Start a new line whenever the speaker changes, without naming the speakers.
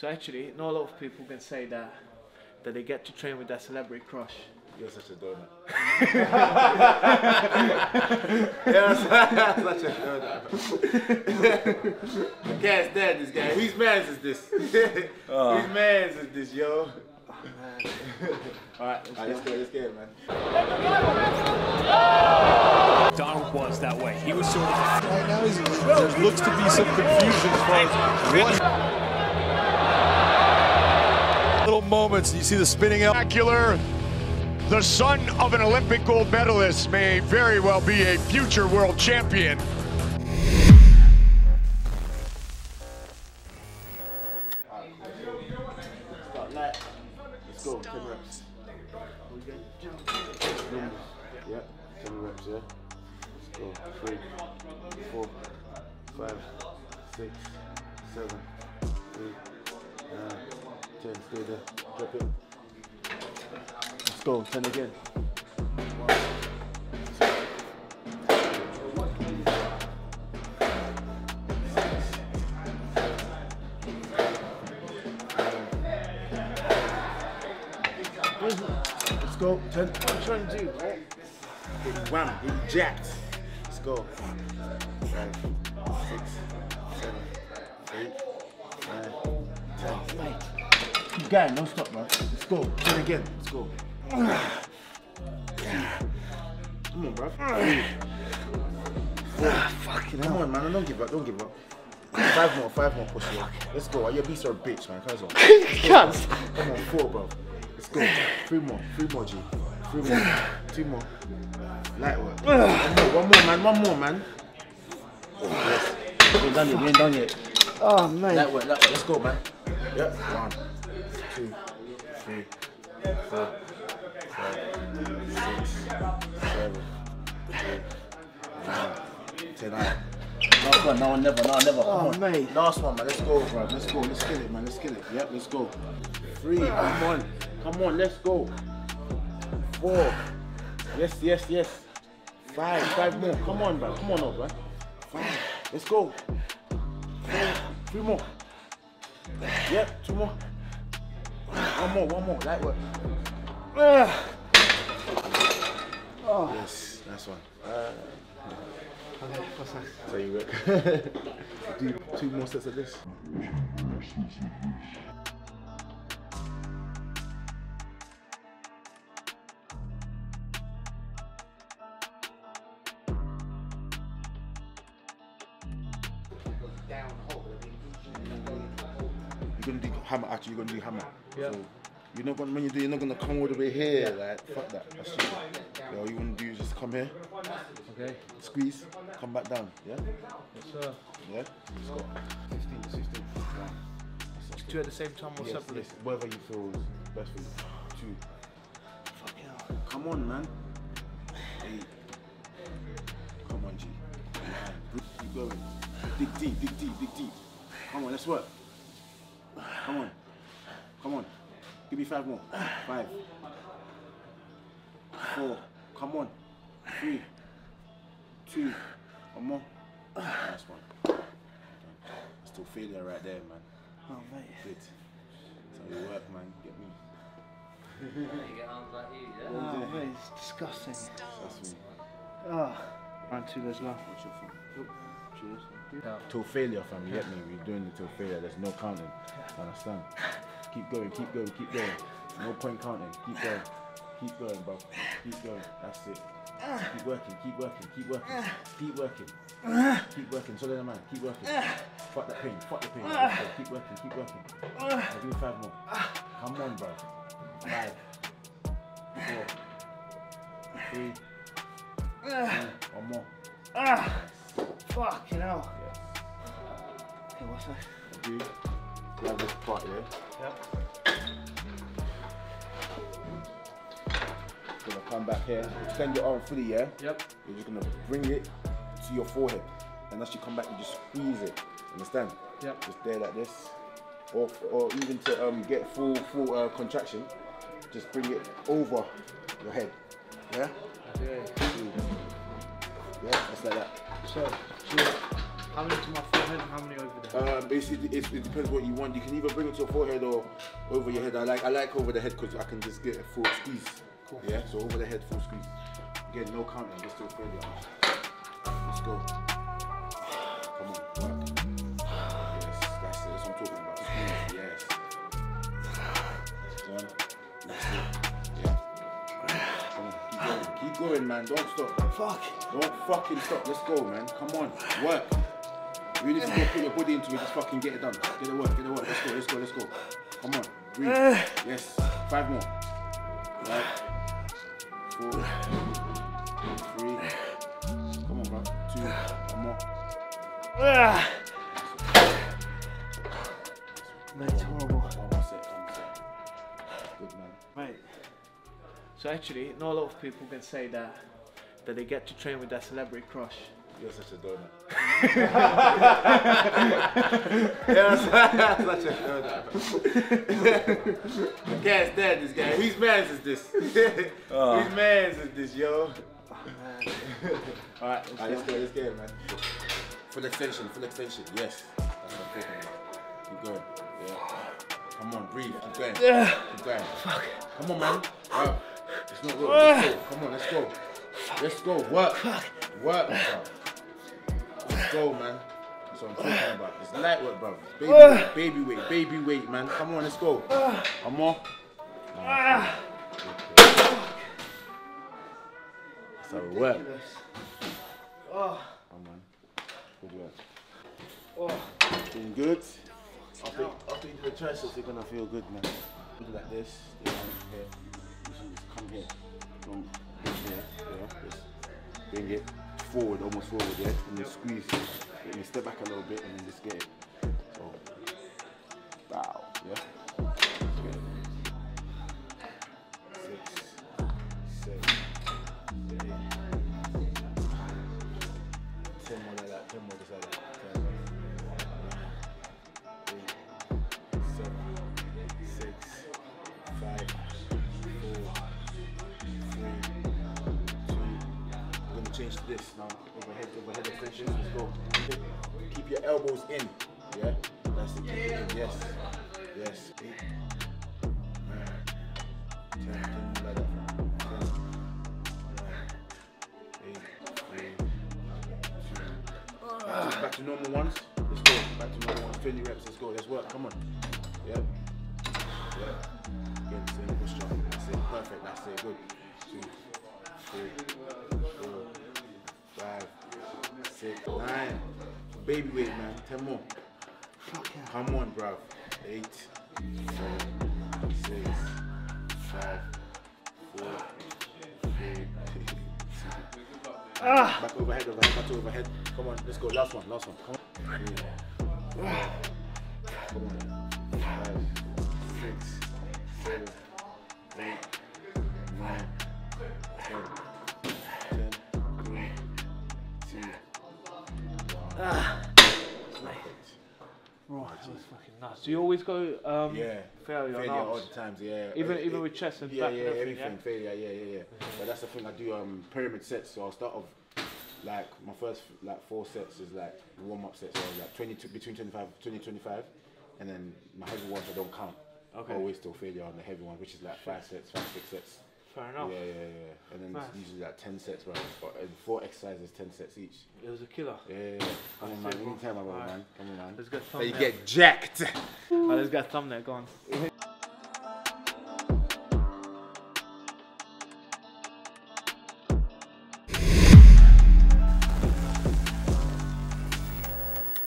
So actually, not a lot of people can say that that they get to train with their celebrity crush.
You're such a donut. You're such a donut. I can't stand this guy. Whose man's is this? Oh. Whose man's is this, yo?
Oh, Alright, let's
Alright, let's go, let's get it, man.
Donald was that way. He was sort of.
Right now, he's, there looks to be some confusion as far as what little moments. You see the spinning out.
spectacular. The son of an Olympic gold medalist may very well be a future world champion.
Start light. Let's go, 10 reps. Numbers. Yep, 10 reps, yeah. Let's go. Three, four, five, six, seven, eight, nine, ten. Stay there. Drop it. Let's go. 10 again. Let's go. 10. What are you trying to do? Get wham, get jacked. Let's go. Five, going, don't stop, bro. Let's go. 10 again. Let's go. Come on, bro. Ah, Fucking Come on, man. Don't give up. Don't give up. Five more, five more push here. Let's go. Are You're a beast or a bitch, man. Come on. Come on, four, bro. Let's go. Three more, three more, G. Three more, two more. Light work. One more, one more, man. One more, man. Yes. We ain't done yet. We ain't done yet.
Oh man.
Light work, light work. Let's go, man. Yep. One, two, three, four, five, six, seven, eight, nine, ten. Alright. Last one, now or never, now or never. Come
Oh,
on.
mate.
Last one, man. Let's go, bro. Let's go. Let's kill it, man. Let's kill it. Yep, let's go. Three. Come on. Come on. Let's go. Four. Yes, yes, yes. Five. Five more. Come on, bro. Come on, up, bro. Five. Let's go. Three more. Yep. Two more. One more. One more. Light work. Yes. That's one.
Okay, what's that?
So you work. Do two more sets of this. Gonna do hammer. Actually, you're gonna do hammer.
Yeah.
So you're not gonna when you do. You're not gonna come all the way here. Like fuck that. That's stupid. Yo, you wanna do is just come here,
Okay.
squeeze, come back down. Yeah.
Yes, sir.
Yeah. Let's go. 15, 16. One.
Two at the same time or
Yes,
separately?
yes, whatever you feel is best for you. Two.
Fucking hell.
Come on, man. Eight. Come on, G. Keep going. Dig deep, dig deep, dig deep. Come on, let's work. Come on. Come on. Give me five more. Five. Four. Come on. Three. Two. One more. Last one. Still failure right there, man.
Oh mate.
Good. That's how you work, man. Get me.
Oh mate, it's disgusting.
That's me.
Oh. Round two, there's love.
What's your phone? Till failure, fam. You get me? We're doing it till failure. There's no counting. Understand? Keep going, keep going, keep going. No point counting. Keep going. Keep going, bro. Keep going. That's it. Keep working, keep working, keep working, keep working. Keep working, so then man, keep working. Fuck that pain, fuck the pain. Keep working, keep working. I'll you five more. Come on, bro. Five, four, three, you have this part here.
Yep.
Gonna come back here, extend your arm fully, yeah?
Yep.
You're just gonna bring it to your forehead. And as you come back, you just squeeze it. Understand?
Yep.
Just there like this. Or, or even to um, get full full uh, contraction, just bring it over your head. Yeah?
Okay.
Yeah, just like that.
So. How many to my forehead and how many over there?
Um, basically, it's, it depends what you want. You can either bring it to your forehead or over your head. I like I like over the head because I can just get a full squeeze.
Cool.
Yeah, so over the head, full squeeze. Again, no counting, just do it fairly. Let's go. Come on, work. Yes, that's it. That's what I'm talking about. Squeeze, yes. Done. That's it. Yeah. Come on, keep going. Keep going, man. Don't stop.
Fuck.
Don't fucking stop. Let's go, man. Come on. Work. You need to go put your body into it. Just fucking get it done. Get it work. Get it work. Let's go. Let's go. Let's go. Come on. Breathe. yes. Five more. Right. Four. Three. Come on, bro. Two. One more.
Mate, it's horrible.
One more set. One more set. Good man.
Mate. So actually, not a lot of people can say that that they get to train with that celebrity crush.
You're such a donut. You're such a donut. I can't stand this guy. Whose man's is this? Uh. Whose man's is this, yo? Oh, Alright, let's, let's go, let's get it, man. Full extension, full extension. Yes. That's what I'm talking about. Keep going. Yeah. Come on, breathe. Keep going. Keep going. Fuck. Come on, man. Wow. It's not real. Let's go. Come on, let's go. Let's go. Work. Work, bro. Let's go, man. That's what I'm talking about. It's light work, bro. Baby weight, baby weight, baby weight, man. Come on, let's go. One more. Ah. That's how it works.
Oh,
Come on. Good work.
oh.
Feeling good? After, after you do the triceps, you're gonna feel good, man. Do like this. Then here. You should just come here. This here. Yeah. Bring it forward, almost forward, yeah. And you squeeze. And then step back a little bit and then just get it. So, bow. Yeah. This now. Overhead, overhead extensions. Let's go. Keep your elbows in. Yeah. That's it. It. Yes. Yes. Eight, nine, ten. Ten. Back to, normal ones. Let's go. Back to normal ones. 20 reps. Let's go. Let's work. Come on. Yep. Again, same. That's it. Perfect. That's it. Good. Two, three, six, nine. Baby weight, man. Ten more. Come on, bro. Eight, seven, six, five, four, three, two. Back overhead, overhead, back overhead. Come on, let's go. Last one, last one. Come on. Three, Come on. Five, six, seven, eight, nine. Ten,
Ah. Right, that was fucking nuts. Do you always go um,
Yeah.
failure,
Failure
on
all the times, yeah.
Even-
Uh,
even
it-
with chest and
yeah,
back and
yeah,
everything,
everything,
yeah?
failure, yeah, yeah, yeah. But that's the thing I do um pyramid sets. So I'll start off like my first like four sets is like warm up sets, so like 20 between 25, 20, 25, and then my heavy ones I don't count.
Okay.
Always still failure on the heavy one, which is like five sets, five six sets.
Fair enough.
Yeah, yeah, yeah. And then
Nice.
usually like ten sets, right? Or- And uh, four exercises, ten sets each.
It was a killer.
Yeah, yeah, yeah. Come on, man.
it, bro.
Anytime, my brother,
Alright.
man. Come on, man.
Let's get
So you get jacked.
Oh, let's get thumbnail. Go on.